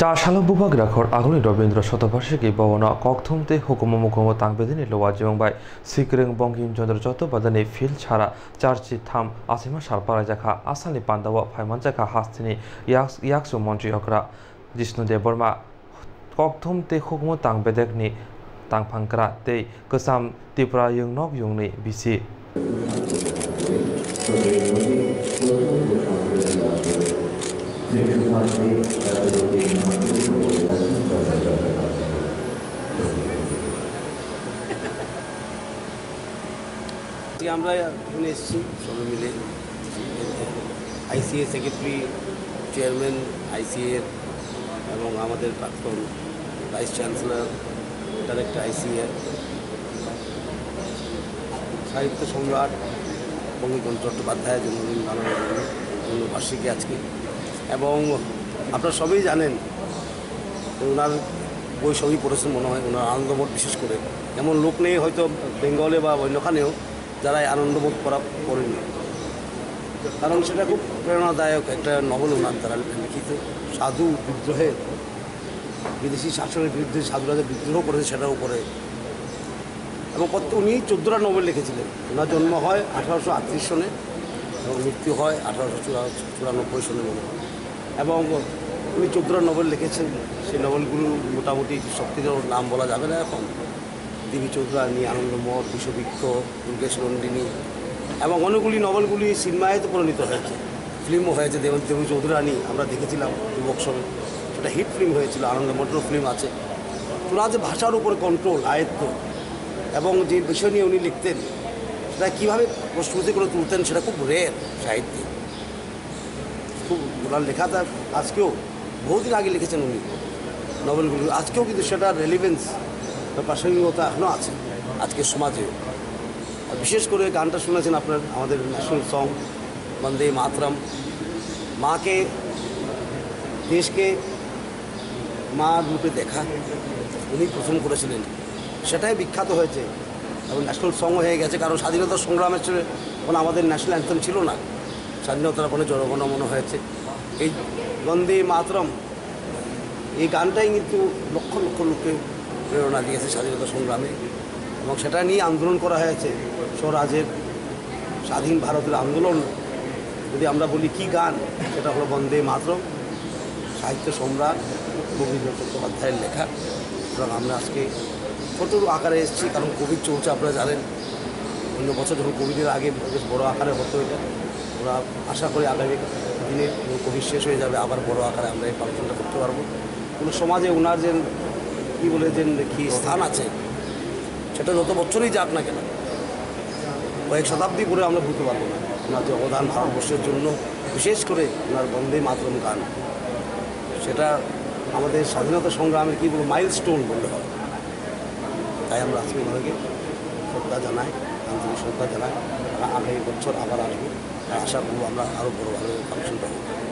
চাশালা bubak rakhor agni rabindra শতবার্ষিকী ভবন ককথুমতে হুকুম মুকুম তাংবেদিনী লোয়া জংবাই সিক্রেং বঙ্কিম চন্দ্র চট্টোপাধ্যায় ফিল ছাড়া চার্চি থাম আসিমা সারপাড়া জাখা, আসানি পান্দাওয়া ফাইমান জাখা, হাস্তিনি, ইয়াকসু মন্ত্রী অকরা জিষ্ণু দেববর্মা ককথুমতে হুকুম তাংবেদেকনি তাংফাংকরা তৈ গোসাম ত্রিপুরা ইউনক ইউংনি বিসি আজকে আমরা এখানে এসেছি, সবাই মিলে। আইসিএ সেক্রেটারি, চেয়ারম্যান, আইসিএ এবং আমাদের প্রাক্তন ভাইস চ্যান্সেলর, ডাইরেক্টর আইসিএ সাহিত্য সম্রাট বঙ্গীকরণ চট্টোপাধ্যায় জন্মদিন পালন জন্মবার্ষিকী আজকে। এবং আপনারা সবই জানেন ওনার বই সবই পড়েছেন মনে হয়, ওনার আনন্দমঠ বিশেষ করে। এমন লোক নেই হয়তো বেঙ্গলে বা অন্যখানেও যারা এই আনন্দবোধ করা করেনি কারণ সেটা খুব প্রেরণাদায়ক একটা নভেল ওনার দ্বারা লিখিত। সাধু বিদ্রোহে, বিদেশি শাসনের বিরুদ্ধে সাধুরা যে বিদ্রোহ করেছে সেটার উপরে। এবং কত উনি চোদ্দোটা নভেল লিখেছিলেন। ওনার জন্ম হয় আঠারোশো আটত্রিশ সনে এবং মৃত্যু হয় আঠারোশো চুরানব্বই সনে মনে হয়। এবং উনি চোদ্দোটা নভেল লিখেছেন। সেই নভেলগুলো মোটামুটি সব ওর নাম বলা যাবে না এখন। দেবী চৌধুরানী আনন্দমঠ বিশ্ববৃক্ষ দুর্গেশ নন্দিনী এবং অনেকগুলি নভেলগুলি সিনেমায়তে পরিণত হয়েছে। ফিল্মও হয়েছে দেব দেবী চৌধুরানী, আমরা দেখেছিলাম যুবক সময় সেটা হিট ফিল্ম হয়েছিল আনন্দমঠেরও ফিল্ম আছে। ওনার যে ভাষার উপরে কন্ট্রোল আয়ত্ত এবং যে বিষয় নিয়ে উনি লিখতেন, সেটা কীভাবে প্রস্তুতি করে তুলতেন, সেটা খুব রেয়ার সাহিত্যে খুব ওনার লেখাটা আজকেও বহুদিন আগে লিখেছেন উনি নভেলগুলো। আজকেও কিন্তু সেটা রেলিভেন্স বা প্রাসঙ্গিকতা এখনও আছে আজকের সমাজেও আর বিশেষ করে গানটা শুনেছেন আপনার আমাদের ন্যাশনাল সং বন্দে মাতরম মাকে, দেশকে মা রূপে দেখা, উনি প্রথম করেছিলেন। সেটাই বিখ্যাত হয়েছে। এবং ন্যাশনাল সং হয়ে গেছে। কারণ স্বাধীনতা সংগ্রামের কোনো আমাদের ন্যাশনাল অ্যান্থেম ছিল না। স্বাধীনতার কোনো জনগণমন হয়েছে। এই বন্দে মাতরম। এই গানটাই কিন্তু লক্ষ লক্ষ লোককে প্রেরণা দিয়েছে স্বাধীনতা সংগ্রামে এবং সেটা নিয়ে আন্দোলন করা হয়েছে স্বরাজের স্বাধীন ভারতের আন্দোলন। যদি আমরা বলি কি গান, সেটা হলো বন্দে মাতরম, সাহিত্য সম্রাট রবীন্দ্র চট্টোপাধ্যায়ের লেখা। সুতরাং আমরা আজকে ছোটো আকারে এসেছি, কারণ কোভিড চলছে, আপনারা জানেন। অন্য বছর যখন কোভিডের আগে বেশ বড়ো আকারে হতো এটা, ওরা আশা করি আগামী দিনে কোভিড শেষ হয়ে যাবে, আবার বড় আকারে আমরা এই ফাংশনটা করতে পারব। কোনো সমাজে ওনার যে, কী বলে যে, কি স্থান আছে, সেটা যত বছরই যাক না কেন, কয়েক শতাব্দী করে আমরা ভুলতে পারব না। ওনার যে অবদান ভারতবর্ষের জন্য, বিশেষ করে ওনার বন্দে মাতরম গান, সেটা আমাদের স্বাধীনতা সংগ্রামের, কী বলব মাইল স্টোন বললে হয় তাই আমরা আজকে ওনাকে শ্রদ্ধা জানাই, আন্তরিক শ্রদ্ধা জানাই। আগামী বছর আবার আসব। عشر وعمرها أربع وعمرها خمس وعمرها